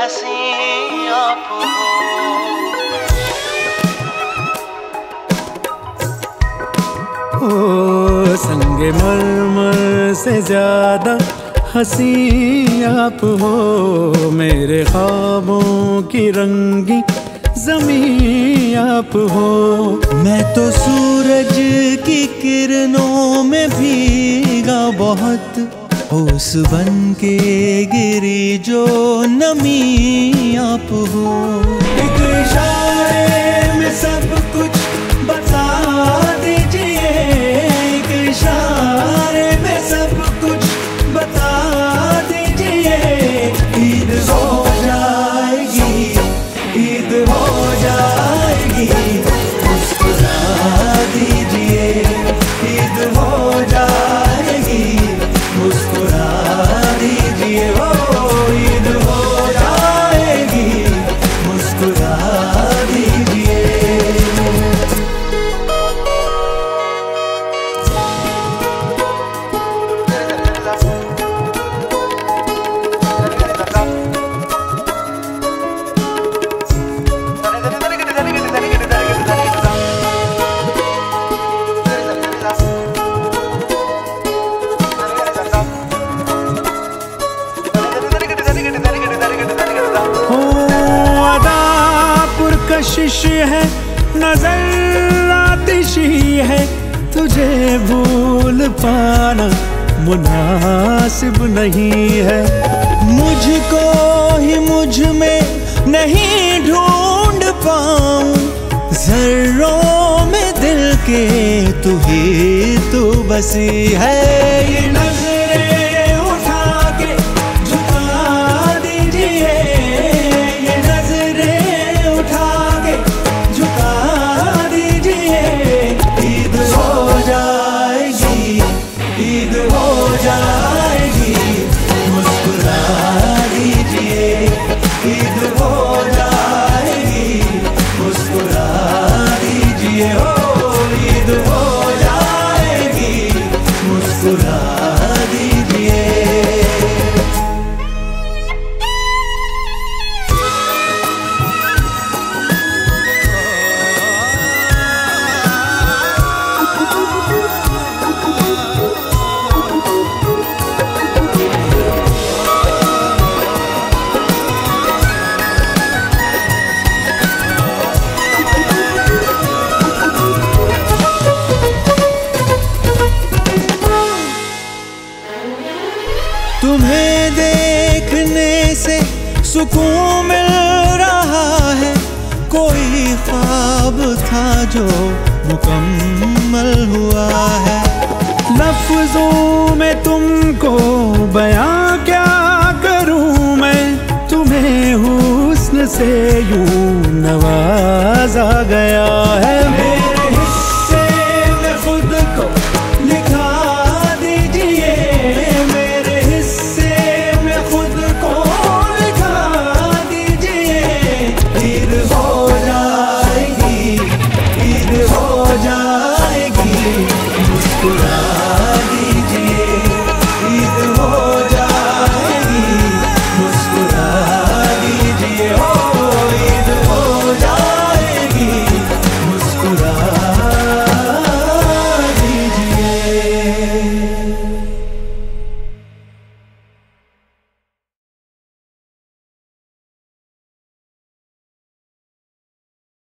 हसी आप हो संगे से ज़्यादा हसी आप हो मेरे ख्वाबों की रंगी जमी आप हो मैं तो सूरज की किरणों में भीगा बहुत। ओस बन के गिरी जो नमी आप हो। एक इशारे में सब कुछ बता दीजिए। एक इशारे में सब कुछ बता दीजिए। ईद हो जाएगी, ईद हो पुरकशिश है, नज़र आतिशी है तुझे भूल पाना मुनासिब नहीं है। मुझको ही मुझमें नहीं ढूंढ पाऊँ। जर्रों में दिल के तू ही तू बसी है, ये हो जाएगी मुस्कुरा तुम्हें देखने से सुकून मिल रहा है। कोई ख्वाब था जो मुकम्मल हुआ है। लफ्जों में तुमको बयां क्या करूँ मैं? तुम्हें हुस्न से यूँ